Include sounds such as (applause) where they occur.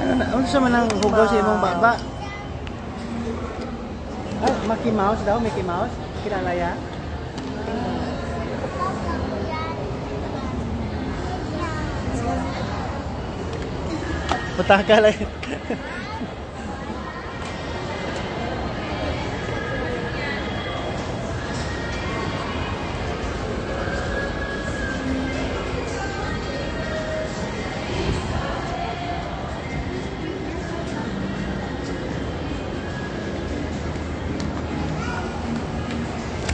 Ano? Ano sa man ang hugaw sa imong baba? Ay, Mickey Mouse daw, Mickey Mouse. Kilala ya? Pataka lang. (laughs)